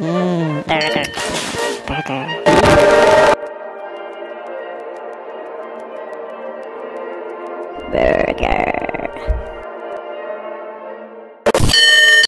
Mm. burger.